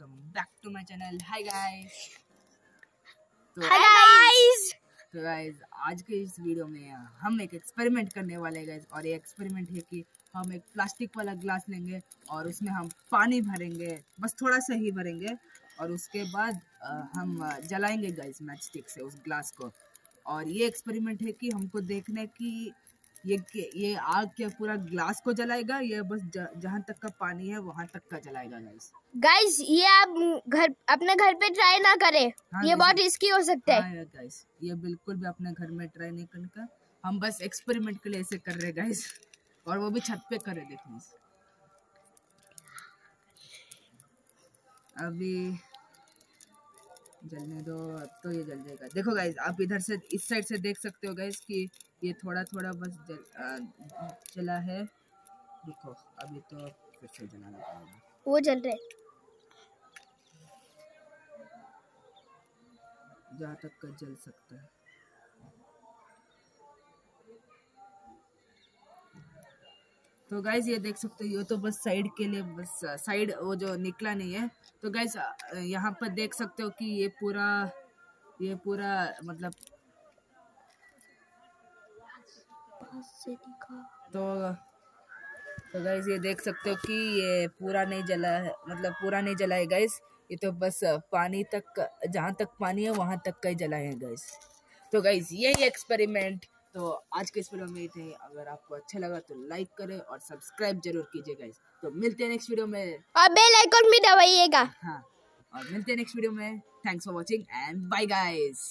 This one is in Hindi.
Welcome back to my channel hi guys hi guys तो गाइस आज के इस वीडियो में हम एक एक्सपेरिमेंट करने वाले हैं गाइस और ये एक्सपेरिमेंट है कि हम एक प्लास्टिक वाला ग्लास लेंगे और उसमें हम पानी भरेंगे बस थोड़ा सा ही भरेंगे और उसके बाद हम जलाएँगे गाइस मैच स्टिक से उस ग्लास को. और ये एक्सपेरिमेंट है कि हमको देखने की ये ये आग क्या पूरा ग्लास को जलाएगा या बस जहाँ तक का पानी है वहाँ तक का जलाएगा गाइस गाइस ये आप घर अपने घर पे ट्राई ना करें। हाँ, ये बहुत रिस्की हो सकता हाँ, है हाँ गाइस ये बिल्कुल भी अपने घर में ट्राई नहीं करने का। हम बस एक्सपेरिमेंट के लिए ऐसे कर रहे गाइस और वो भी छत पे कर रहे देखने से। अभी जलने दो अब तो ये जल जाएगा। देखो गाइज़ आप इधर से इस साइड से देख सकते हो गाइज़ कि ये थोड़ा थोड़ा बस जल, आ, जला है। देखो अभी तो फिर से जलाना पड़ेगा। वो जल रहे। जहाँ तक का जल सकता है। तो गाइज़ ये देख सकते हो, ये तो बस साइड के लिए बस साइड वो जो निकला नहीं है। तो गाइज़ यहाँ पर देख सकते हो कि ये पूरा ये पूरा मतलब तो तो गाइज़ ये देख सकते हो कि ये पूरा नहीं जला है मतलब पूरा नहीं जला है गाइज़ ये तो बस पानी तक, जहाँ तक पानी है, वहाँ तक का ही जला है गाइज़ तो गाइज़ यही एक्सपेरिमेंट तो आज के इस वीडियो में इतना ही। अगर आपको अच्छा लगा तो लाइक करें और सब्सक्राइब ज़रूर कीजिएगा इस तो मिलते हैं नेक्स्ट वीडियो में। और बेल आइकन भी दबाइएगा। हाँ और मिलते हैं नेक्स्ट वीडियो में। Thanks for watching and bye guys